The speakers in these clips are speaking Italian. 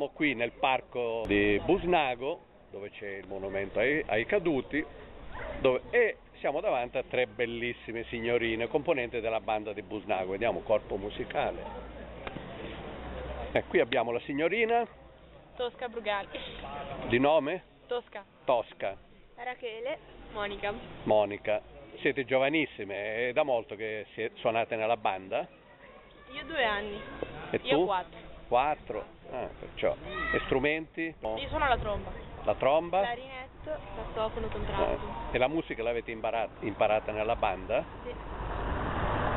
troviamo qui nel parco di Busnago, dove c'è il monumento ai, ai caduti, dove, e siamo davanti a tre bellissime signorine, componenti della banda di Busnago. Vediamo corpo musicale. E qui abbiamo la signorina, Tosca Brugali. di nome Tosca. Tosca, Rachele. Monica. Monica. Siete giovanissime, è da molto che suonate nella banda? Io due anni. E Io tu? quattro. Quattro? Ah, perciò. E strumenti? No. Io suono la tromba. La tromba? Clarinetto, sassofono, Eh, contratto. E la musica l'avete imparata, imparata nella banda? Sì.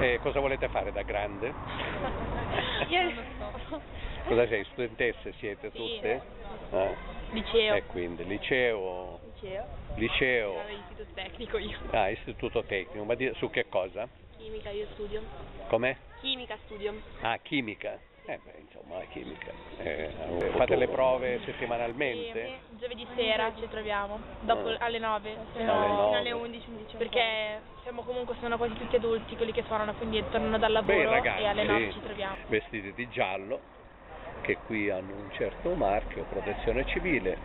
E cosa volete fare da grande? Io non so. Cosa sei? Studentesse siete Sì. tutte? Eh. Liceo. E quindi liceo, Liceo. liceo, Avevo istituto tecnico io. ah, istituto tecnico, ma di- su che cosa? Chimica io studio. Com'è? Chimica studio. Ah, chimica. Eh beh, insomma, la chimica. Eh, fate le prove settimanalmente? Sì, giovedì sera ci troviamo, dopo Ah. alle 9, Alle nove. alle 11, perché siamo comunque sono quasi tutti adulti quelli che suonano, quindi tornano dal lavoro Beh, ragazzi, e alle 9 ci troviamo. vestiti di giallo, che qui hanno un certo marchio, protezione civile.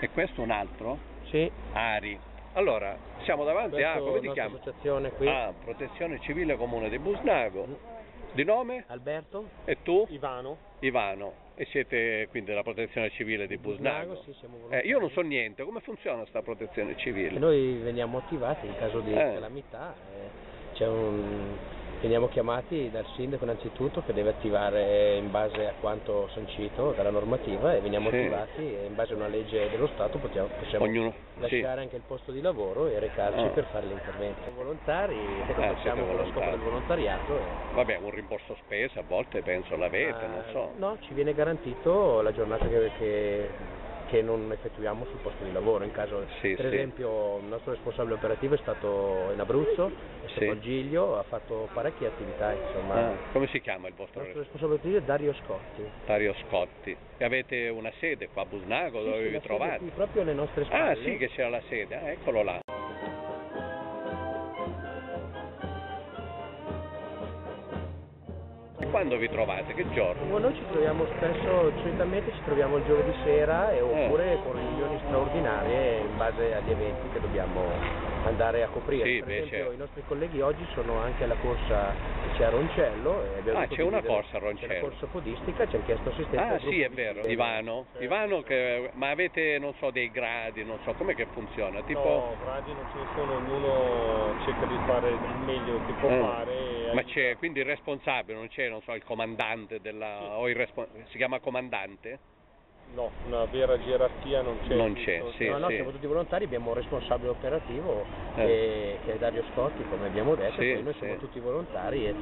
E questo un altro? Sì, Ari. Allora, siamo davanti a, questo come è ti chiami? associazione qui. Ah, protezione civile comune di Busnago. Di nome? Alberto? E tu? Ivano? Ivano. E siete quindi della protezione civile di Busnago? sì, siamo Eh, io non so niente, come funziona sta protezione civile? noi veniamo attivati in caso di Eh. calamità. eh, c'è un- Veniamo chiamati dal sindaco innanzitutto che deve attivare in base a quanto sancito dalla normativa e veniamo Sì. attivati e in base a una legge dello Stato possiamo, possiamo Ognuno, sì. lasciare anche il posto di lavoro e recarci Ah. per fare l'intervento. Siamo volontari, lo siete facciamo con lo scopo del volontariato. e- Vabbè, un rimborso spese a volte penso l'avete, non Eh, so. No, ci viene garantito la giornata che, che- che non effettuiamo sul posto di lavoro. In caso, Sì, per sì. esempio, il nostro responsabile operativo è stato in Abruzzo, è stato Sì. a Giglio, ha fatto parecchie attività. Insomma. Ah, come si chiama il Il vostro nostro responsabile operativo è Dario Scotti. Dario Scotti? E avete una sede qua a Busnago dove vi trovate? qui, proprio alle nostre spalle. Ah sì che c'era la sede, ah, eccolo là. Quando vi trovate? Che giorno? Noi ci troviamo spesso, solitamente ci troviamo il giovedì sera Eh. e oppure con riunioni straordinarie in base agli eventi che dobbiamo andare a coprire. Sì, per beh, esempio certo. i nostri colleghi oggi sono anche alla corsa che c'è a Roncello. E abbiamo Ah, c'è una corsa a C'è la Roncello. corsa podistica, ci hanno chiesto assistenza. Ah sì è di vero, Sì. Ivano. Sì. Ivano che... ma avete non so dei gradi, non so com'è che funziona? Tipo... No, gradi non ce ne sono, ognuno cerca di fare il meglio che può Eh, fare. Ma c'è quindi il responsabile, non c'è, non so, il comandante della... o il respon- si chiama comandante? No, una vera gerarchia non c'è. Non c'è, sì. No, no, siamo tutti volontari, abbiamo un responsabile operativo Eh. che, che è Dario Scotti, come abbiamo detto, Sì, e poi noi sì. siamo tutti volontari e,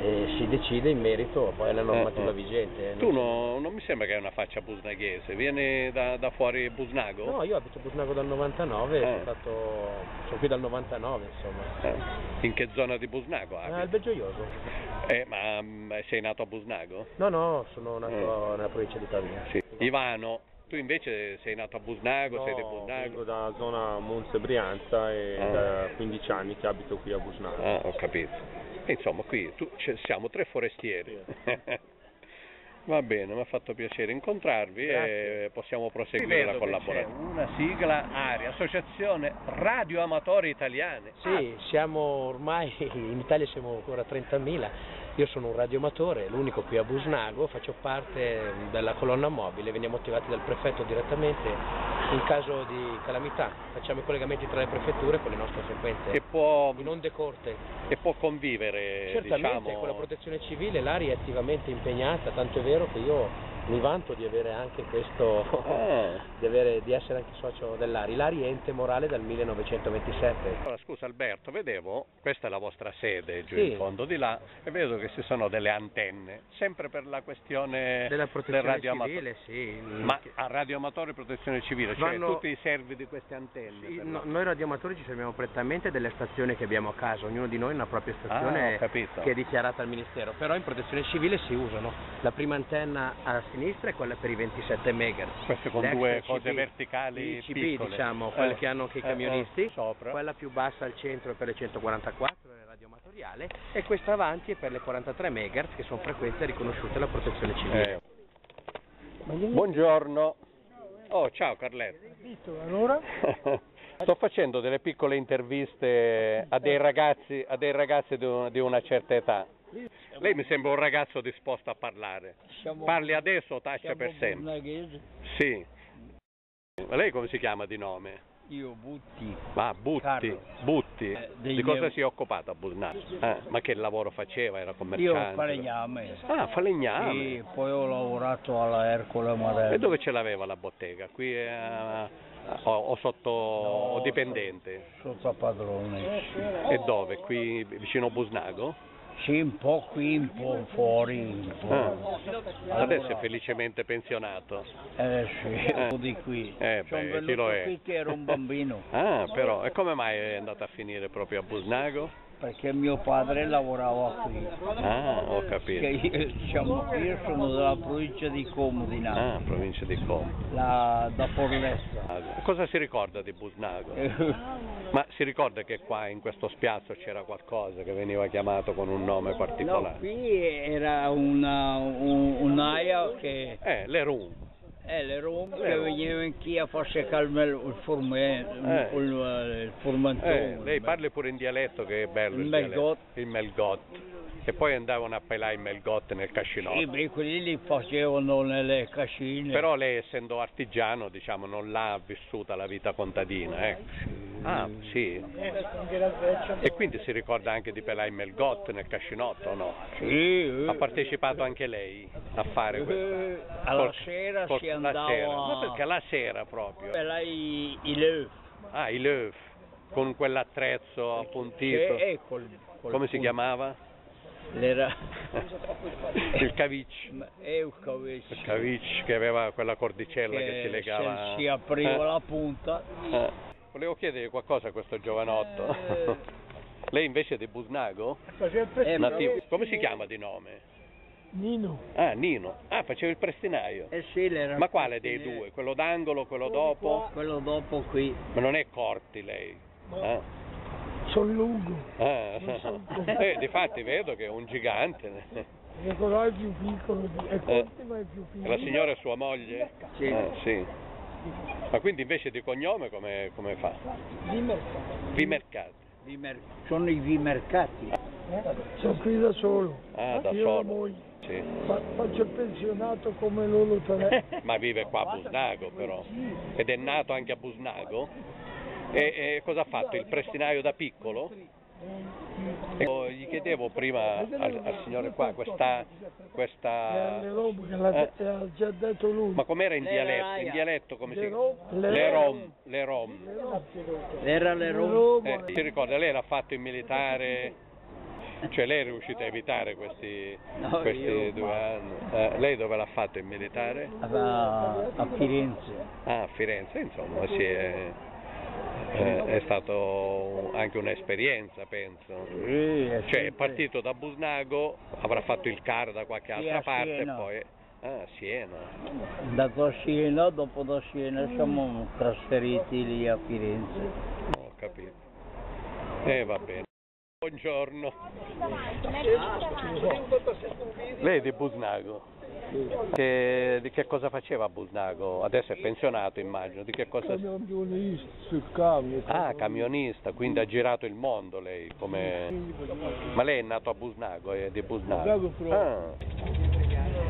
e si decide in merito poi alla normativa Eh, eh. vigente. Tu no- non mi sembra che hai una faccia busnaghese, vieni da, da fuori Busnago? No, io abito a Busnago dal 99, Eh. sono, stato, sono qui dal 99 insomma. Eh, In che zona di Busnago Ah, abiti? Belgioioso. Eh, ma mm, sei nato a Busnago? No, no, sono nato Eh. nella provincia di Pavia. Sì. Ivano, tu invece sei nato a Busnago, No, sei di vengo Busnago? da zona Monza Brianza e Ah. da 15 anni che abito qui a Busnago. Ah, ho capito. E insomma, qui tu- siamo tre forestieri. Va bene, mi ha fatto piacere incontrarvi Grazie. e possiamo proseguire la collaborazione. Una sigla ARIA, Associazione Radio Amatori Italiane. Sì, siamo ormai, in Italia siamo ancora 30.000, io sono un radioamatore, l'unico qui a Busnago, faccio parte della colonna mobile, veniamo attivati dal prefetto direttamente in caso di calamità, facciamo i collegamenti tra le prefetture con le nostre frequenze può, in onde corte. e può convivere, Certamente diciamo... con la protezione civile l'ARI è attivamente impegnata, tanto è vero che io mi vanto di avere anche questo, Ah. di, avere- di essere anche socio dell'ARI. L'ARI è ente morale dal 1927. Allora, scusa Alberto, vedevo, questa è la vostra sede giù Sì. in fondo di là, e vedo che ci sono delle antenne, sempre per la questione Della del protezione radioamato- civile, sì. Ma a radioamatore e protezione civile, cioè Vanno- tutti i servi di queste antenne. Sì, no- noi radioamatori ci serviamo prettamente delle stazioni che abbiamo a casa, ognuno di noi ha una propria Ah, stazione capito. che è dichiarata al Ministero, però in protezione civile si usano. La prima antenna a sinistra è quella per i 27 MHz. Queste con due CB, cose verticali ICB, piccole. diciamo, quelle Eh, che hanno anche i eh, camionisti, eh, sopra. quella più bassa al centro è per le 144, è radioamatoriale, e questa avanti è per le 43 MHz che sono frequenze riconosciute alla protezione civile. Eh. Buongiorno. Oh, ciao Carletto. Allora? Sto facendo delle piccole interviste a dei ragazzi, a dei ragazzi di una certa età. Lei mi sembra un ragazzo disposto a parlare. Parli adesso o taccia per sempre? Sì. Ma lei come si chiama di nome? Io Butti, Ah, Butti. Carlo. Butti. Eh, Di cosa miei- si è occupato a Busnano? Ah, ma che lavoro faceva? Era io commerciante? falegname. Ah, falegname. Sì, poi ho lavorato alla Ercole Marello. E dove ce l'aveva la bottega? Qui eh, o, o sotto o dipendente? Sotto a padrone. E dove? Qui vicino Busnago? Sì, un po' qui, un po' fuori. Un po'. Ah, adesso è felicemente pensionato. Eh sì, po' di qui. Eh, Sono beh, venuto qui che ero un bambino, Ah, però, e come mai è andato a finire proprio a Busnago? Perché mio padre lavorava qui. Ah, ho Che capito. io, diciamo, io sono della provincia di Como di Napoli, Ah, provincia di Como. la, da Porlessa. Ah, Cosa si ricorda di Busnago? Ma si ricorda che qua in questo spiazzo c'era qualcosa che veniva chiamato con un nome No, particolare? qui era una, un- un'aia che Eh, le Eh, Le che Rom. venivano qui a calmare il, forme, Eh. lei parli pure in dialetto che è bello il, Il. Melgot. Il Melgot. E poi andavano a pelare il Melgot nel Sì, cascinotto. beh, quelli li facevano nelle cascine. Però lei essendo artigiano, diciamo, non l'ha vissuta la vita contadina, ecco. Ah, sì. E quindi si ricorda anche di pelare il Melgot nel cascinotto, no? Sì, eh. Ha partecipato anche lei a fare questo? Eh, alla Col- sera col- si andava sera. Ma perché la sera proprio? là i, i. Ah, i Löw, con quell'attrezzo appuntito. Che è col, col Come si punto. chiamava? L'era... Il cavic. Ma È un caveccio. Il cavic che aveva quella cordicella che, si legava. si apriva Eh, la punta. eh. Volevo chiedere qualcosa a questo giovanotto. Eh. Lei invece è di Busnago? Nativo. Come si chiama di nome? Nino. Ah, Nino. Ah, faceva il prestinaio. Eh sì, l'era Ma quale dei due? Quello d'angolo, quello dopo? Quello dopo qui. Ma non è Corti lei? Eh? Sono lungo. Ah. Eh, difatti vedo che è un gigante. Nicolò è più piccolo, di- è corto ma è più piccolo. la signora è sua moglie? Sì. Ah, sì. Ma quindi invece di cognome come, come fa? Di. Vimercati. Vimer- Sono i vimercati. Sono qui da solo. Ah, da Io solo. la moglie. Sì. Fa- faccio il pensionato come loro tre. Ma vive qua a Busnago però. Ed è nato anche a Busnago? E, e cosa ha fatto? Il prestinaio da piccolo? E gli chiedevo prima al, al signore qua questa... questa... Eh. che ha già detto lui. Ma com'era in Le dialetto? In dialetto come si Le chiama? rom- le rom- rom, le rom. Era le robe. Eh, si ricorda, lei l'ha fatto in militare, cioè lei è riuscita a evitare questi, No, questi io- due anni. Eh, lei dove l'ha fatto in militare? a, a Firenze. Ah, a Firenze, insomma, si è, eh, è stato anche un'esperienza, penso. Sì, è Cioè è partito da Busnago, avrà fatto il CAR da qualche Sì, altra a parte Siena. e poi... Ah, Siena. Andato a Siena, dopo da Siena siamo trasferiti lì a Firenze. Ho capito. E va bene. Buongiorno. Lei è di Busnago? Che- di che cosa faceva a Busnago? Adesso è pensionato immagino, di che cosa... Camionista. Ah, camionista, quindi ha girato il mondo lei come... Ma lei è nato a Busnago, è di proprio. Ah.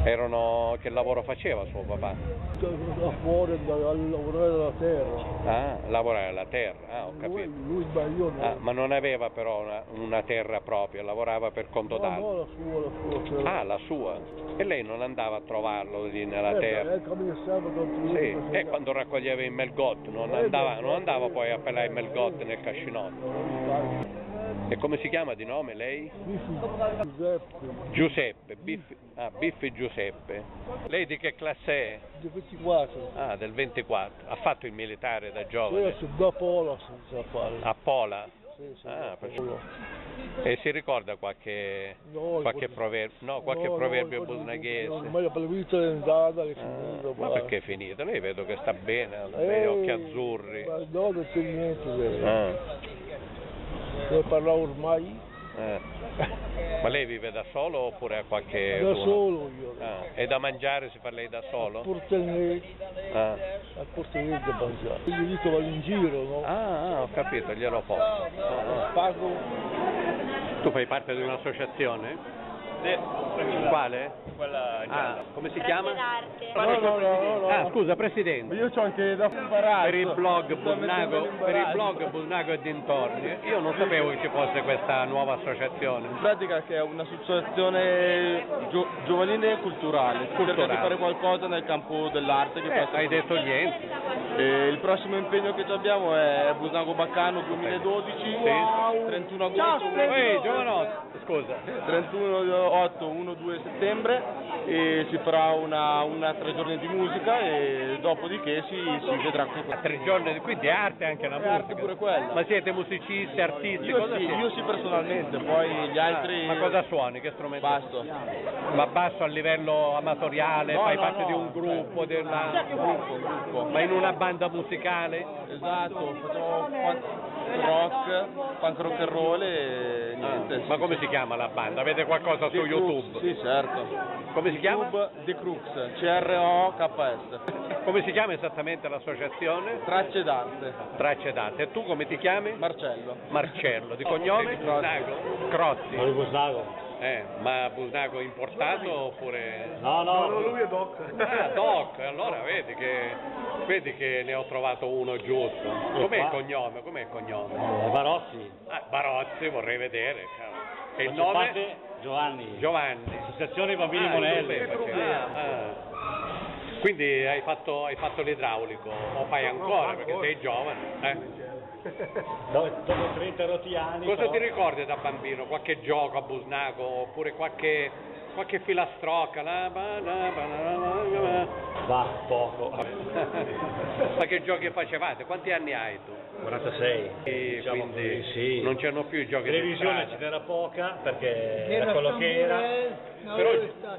Erano... che lavoro faceva suo papà? Da fuori da, lavorare la terra. Ah, lavorare alla terra, ah ho Lui, capito. lui sbagliò. Ah, ma non aveva però una, una terra propria, lavorava per conto no, d'altro. no, la sua, la sua. terra. Ah, la sua. E lei non andava a trovarlo lì nella Eh, terra? Con Sì, e quando raccoglieva il melgot, non andava, non andava poi a pelare il melgot nel cascinotto. E come si chiama di nome lei? Giuseppe, Giuseppe, Biffi, ah, Biffi Giuseppe. Lei di che classe è? di 24. Ah, del 24. Ha fatto il militare da Io giovane? sono da Pola senza fare. A Pola? Sì, sì, Ah. E si ricorda qualche, No, qualche proverbio, no, qualche no, no, proverbio ricordo- busnaghese? no, Ma la vita è andata è Ah, finita. ma perché è finita? Lei vedo che sta bene, ha dei Eh, occhi azzurri. Ma no, non c'è niente. Ah, Ne parlavo ormai. eh. Ma lei vive da solo oppure ha qualche... Da uno? solo io. Ah, e da mangiare si fa lei da solo? Portenese, Ah. a portenese da mangiare. Gli dico vado in giro, no? Ah, ah, ho capito, glielo posso. Ah, ah. Pago Tu fai parte di un'associazione? Quale? Quella Ah, come si chiama? No, no, no, no. Ah, scusa, Presidente. Io c'ho anche da imparare. Per il blog Busnago, per il blog Busnago e dintorni, io non sapevo che ci fosse questa nuova associazione. In pratica che è un'associazione gio- giovanile e culturale, cerca Culturale. di fare qualcosa nel campo dell'arte che Eh, possa hai detto niente. E il prossimo impegno che abbiamo è Busnago Baccano 2012, 31 agosto, Ehi, giovanotto, scusa. 31 8, 1, 2 settembre e si farà una, una tre giorni di musica e dopodiché si, si vedrà A tre giorni, quindi arte anche la musica. arte pure quella. Ma siete musicisti, artisti? Io sì, io sì personalmente, poi gli altri Ah, ma cosa suoni? Che strumento? basso. Ma basso a livello amatoriale, No, fai no, parte no, di un gruppo, della... Gruppo, gruppo. ma in una banda musicale? Esatto, facciamo rock, punk rock and roll e niente. Ah, ma come si chiama la banda? Avete qualcosa su The YouTube? Sì, certo. Come si chiama? YouTube The Crooks, C-R-O-K-S. Come si chiama esattamente l'associazione? Tracce d'arte. Tracce d'arte. E tu come ti chiami? Marcello. Marcello. Di cognome? Crozzi. Crozzi. Di Busnago. Eh, ma Busnago importato oppure... No, no, lui è doc. Ah, Doc, allora vedi che, vedi che ne ho trovato uno giusto. Com'è il cognome? Com'è il cognome? eh, Barozzi. Ah, Barozzi, vorrei vedere. cavolo. E il nome? parte Giovanni. Giovanni. Associazione Bambini Ah, Monelli. Ah. Quindi hai fatto, hai fatto l'idraulico, o fai ancora perché sei giovane. eh? Dopo 30 rotti anni. Cosa però- ti ricordi da bambino? Qualche gioco a Busnago oppure qualche, qualche filastrocca? La, ba, la, ba, la, la, la. Va, poco. Ma che giochi facevate? Quanti anni hai tu? 46. E Diciamo quindi così, sì. non c'erano più i giochi di Televisione strada. ce n'era poca perché era quello che era. Però,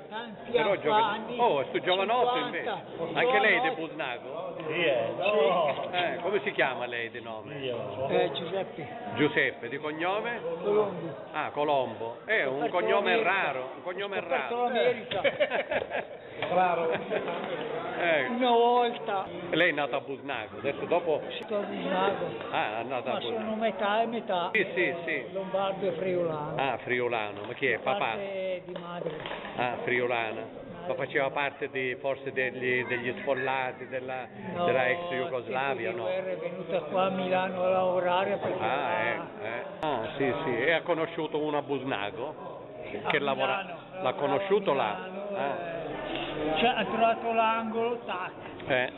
tanti però gioca... Oh, sto giovanotto invece. Anche lei di Busnago? Sì, eh. No. Eh, come si chiama lei di nome? Io. Eh, Giuseppe Giuseppe, di cognome? Colombo. Ah, Colombo. È un Scoperto cognome l'America. raro, un cognome Ho raro. l'America. Raro. Eh, Una volta lei è nata a Busnago, adesso dopo... sto a Busnago, Ah, è nata a ma sono Busnago. metà e metà. Sì, sì, sì. Lombardo e friulano. Ah, friulano, ma chi è? Papà? Parte di madre. Ah, friulana. Ma faceva parte di, forse degli, degli sfollati della, No, della ex Jugoslavia, no? è venuta qua a Milano a lavorare Ah, eh, eh. Ah, sì, sì, e ha conosciuto uno a Busnago che lavora... Milano, L'ha conosciuto a là? Milano, Ah. eh, cioè, ha trovato l'angolo, tac. Eh.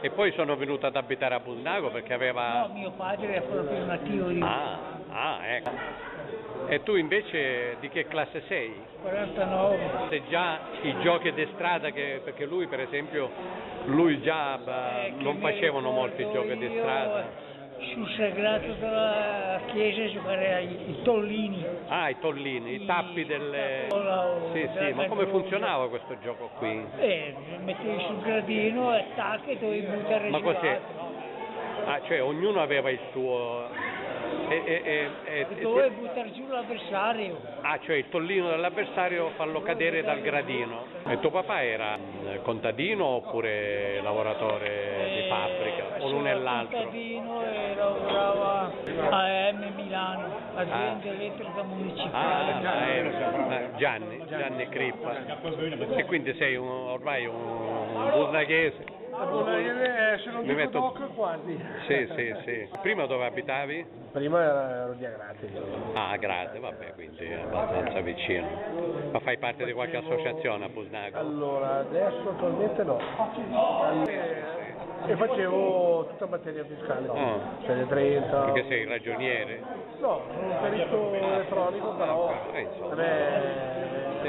E poi sono venuto ad abitare a Busnago perché No, aveva... mio padre è proprio nativo di Ah, ah, ecco. E tu invece di che classe sei? 49. Se già i giochi di strada, che, perché lui per esempio, lui già eh, non facevano molti giochi di strada. Sul sagrato della chiesa giocare ai i tollini. Ah, i tollini, i tappi delle... O Sì, sì, ma come funzionava questo gioco qui? Eh, mettevi sul gradino e tac e dovevi buttare Ma cos'è? Ah, cioè ognuno aveva il suo... E, e, e, e- E dovevi buttare giù l'avversario. Ah, cioè il tollino dell'avversario farlo cadere dal gradino. E tuo papà era mm, contadino oppure lavoratore di Eh, fabbrica? O l'uno e l'altro? contadino e lavorava a M Milano, azienda Ah. elettrica Ah, municipale. ah, eh, ah, Gianni, Gianni Crippa. E quindi sei un- ormai un, un busnaghese. Eh, se non Mi metto- doc, quasi. Sì, sì, sì. Prima dove abitavi? Prima ero di Agrate. Ah, grazie, vabbè, quindi è abbastanza vicino. Ma fai parte di qualche associazione a Busnago? Allora, adesso attualmente no. E facevo tutta materia fiscale, Ah. cioè 30. Perché sei ragioniere? No, sono un perito elettronico, però Eh,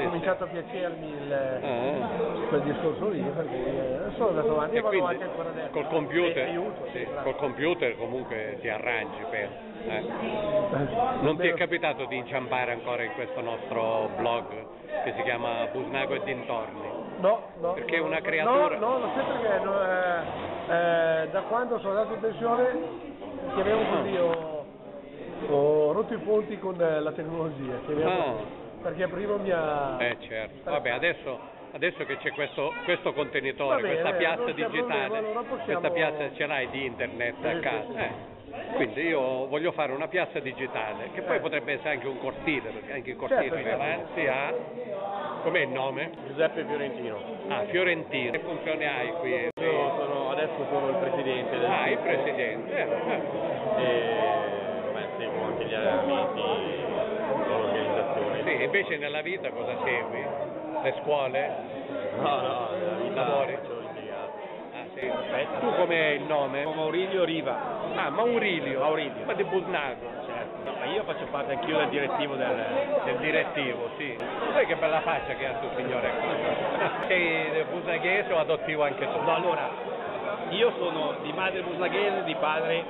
insomma. a me Sì, è cominciato a piacermi il, Ah, quel discorso lì, per cui eh, sono andato avanti e E vado avanti ancora adesso. col Eh, computer, aiuto, sì, col computer comunque ti arrangi per... eh. Non ti è capitato di inciampare ancora in questo nostro blog che si chiama Busnago e dintorni? No, no. Perché è una creatura- No, no, non sai perché, no, eh, eh, da quando sono andato in pensione, chiamiamo così, ho, ho rotto i ponti con eh, la tecnologia, chiamiamo Ah, perché prima mi ha... Eh certo, vabbè adesso, adesso che c'è questo, questo contenitore, bene, questa piazza digitale, problema, allora possiamo- questa piazza ce l'hai di internet a Sì, sì, casa, sì. eh. quindi io voglio fare una piazza digitale, che poi Eh. potrebbe essere anche un cortile, perché anche il cortile Certo, certo. davanti a... Com'è il nome? Giuseppe Fiorentino. Ah, Fiorentino. Che funzioni hai qui? Io sono, adesso sono il presidente del Ah, il presidente. eh, eh. e vabbè, seguo anche gli. Sì, invece nella vita cosa segui? Le scuole? No, no, nella vita Lavori? Ah, sì. Tu com'è il nome? Sono Maurilio Riva. Ah, Maurilio. Maurilio. Ma di Busnago. Certo. No, ma io faccio parte anch'io del direttivo del... Del direttivo, sì. Sai che bella faccia che ha tu signore? Sei busaghese o adottivo anche tu? No, allora, io sono di madre buslaghese, di padre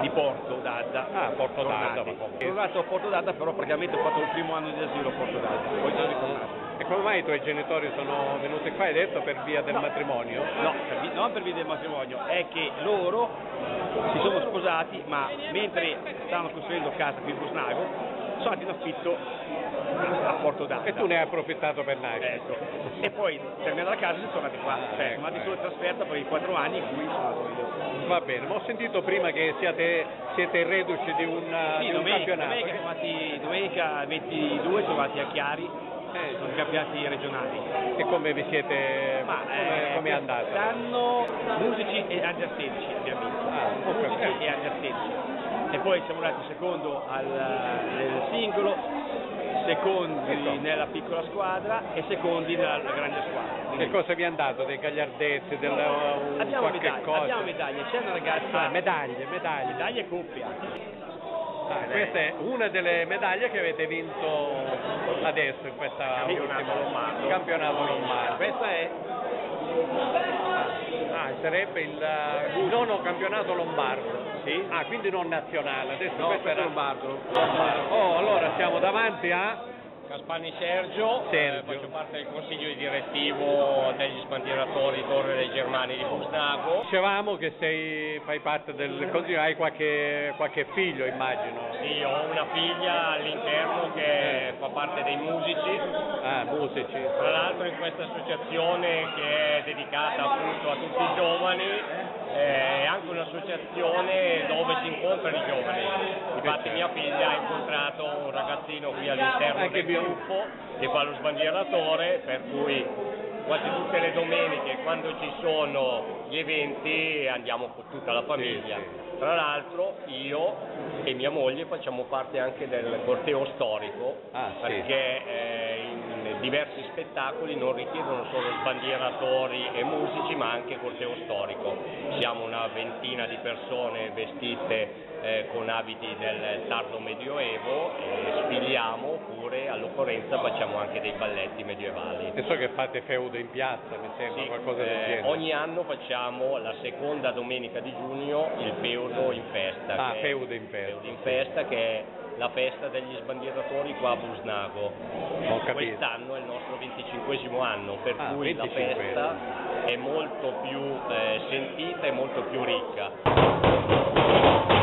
di Porto d'Adda. Ah, Porto d'Adda? Sono nato a Porto d'Adda, però praticamente ho fatto il primo anno di asilo a Porto d'Adda, poi sono ritornato. E come mai i tuoi genitori sono venuti qua, hai detto, per via del matrimonio? No, per vi- non per via del matrimonio, è che loro si sono sposati, ma mentre stavano costruendo casa qui in Busnago, sono andati in affitto a Porto d'Adda. E tu ne hai approfittato per nascere? Ecco. E poi terminata la casa sono tornati qua, Ah, cioè ecco, sono andati ecco. solo in trasferta per i quattro anni in cui sono andato io. Va bene, ma ho sentito prima che siete, siete reduci di un, Sì, di un domenica, campionato. domenica, andati- domenica 22 sono andati a Chiari, Eh, sono campionati regionali. E come vi siete, Ma come, eh, come è andata? Quest'anno musici e under 16 abbiamo vinto. Ah, musici capito. e under 16. E poi siamo andati secondo al, nel singolo, secondi Insomma. nella piccola squadra e secondi nella grande squadra. Che cosa vi è andato? Dei gagliardezzi, del, un abbiamo qualche medaglie, cosa? abbiamo medaglie, c'è una ragazza, Ah, medaglie, medaglie. medaglie e coppie. Ah, questa è una delle medaglie che avete vinto adesso in questa Campionato ultima campionato lombardo. Questa è sarebbe il, eh, il nono campionato lombardo. Sì. Ah, quindi non nazionale. Adesso No, questo era è lombardo. Oh, allora siamo davanti a Caspani Sergio, Sergio. eh, faccio parte del consiglio direttivo degli sbandieratori Torre dei Germani di Busnago. Dicevamo che sei, fai parte del consiglio, hai qualche, qualche figlio immagino. Sì, ho una figlia all'interno che fa parte dei musici, Ah, musici. tra l'altro in questa associazione che è dedicata appunto a tutti i giovani, eh, è anche un'associazione dove si incontrano i giovani. Infatti mia figlia ha incontrato un ragazzino qui all'interno Anche del gruppo che fa lo sbandieratore, per cui quasi tutte le domeniche quando ci sono gli eventi andiamo con tutta la famiglia. Sì, Tra l'altro io e mia moglie facciamo parte anche del corteo storico Ah, sì. perché eh, in diversi spettacoli non richiedono solo sbandieratori e musici ma anche corteo storico. Siamo una ventina di persone vestite eh, con abiti del tardo medioevo e sfiliamo oppure all'occorrenza facciamo anche dei balletti medievali. E so che fate feudo in piazza, mi sembra, Sì, qualcosa del eh, genere. ogni anno facciamo la seconda domenica di giugno il feudo in festa. Ah, feudo in festa, feudo in festa che è la festa degli sbandieratori qua a Busnago. Quest'anno è il nostro 25 anno, per Ah, cui la 25. festa è molto più eh, sentita e molto più ricca.